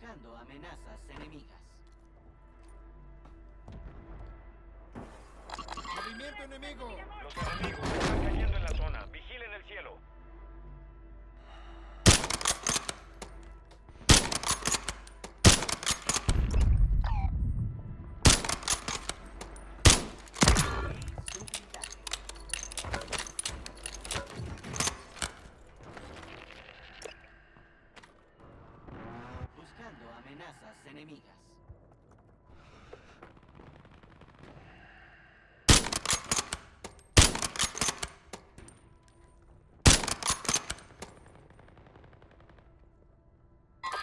Buscando amenazas enemigas. ¡Movimiento enemigo! Los enemigos están cayendo amenazas enemigas.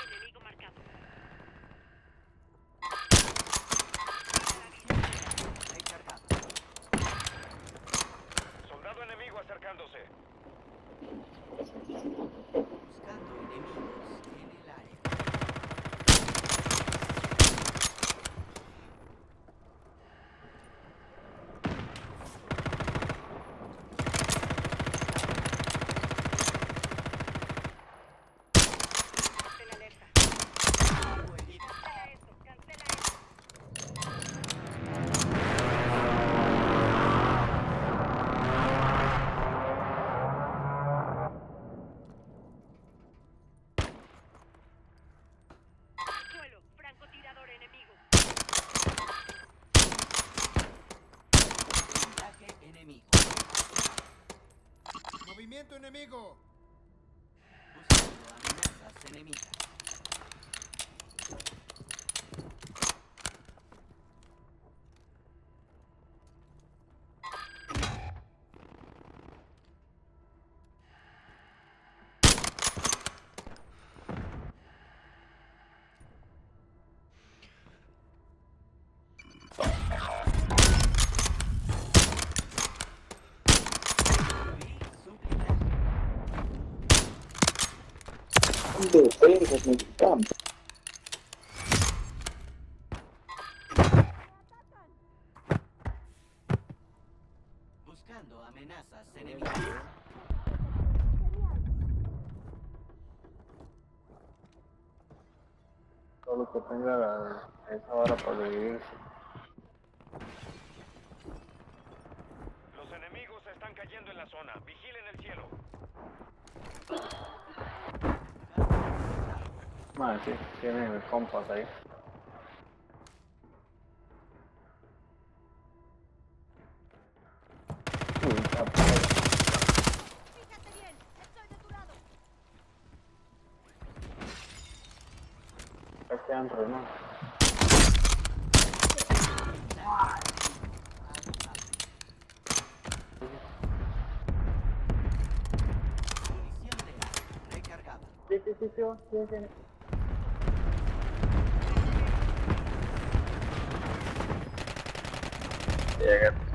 Enemigo marcado. Recargado. Soldado enemigo acercándose. Buscando enemigos ¡Movimiento enemigo! Defensas mexicanos. Buscando amenazas enemigas. Todo lo que tenga la, esa hora para vivir. Los enemigos están cayendo en la zona. Vigilen el cielo. Más, sí, tienen compas ahí. Fíjate bien. Estoy de tu lado. ¿no? Recargada. Sí, sí, sí, sí, sí, sí. Llega.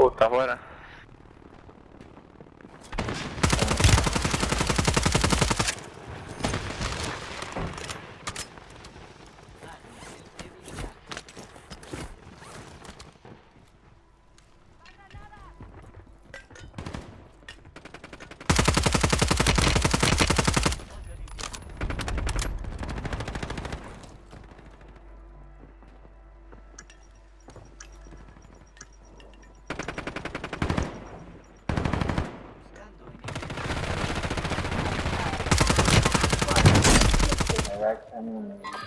Uh, está Mm.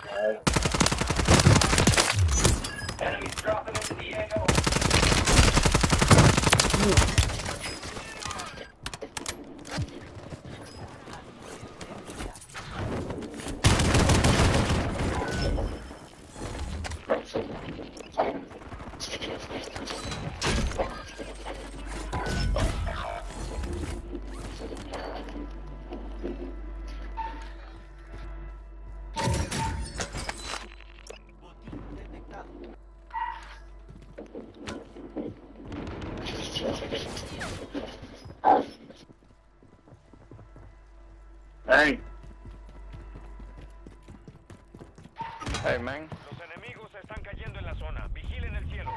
Man. Los enemigos están cayendo en la zona. Vigilen el cielo.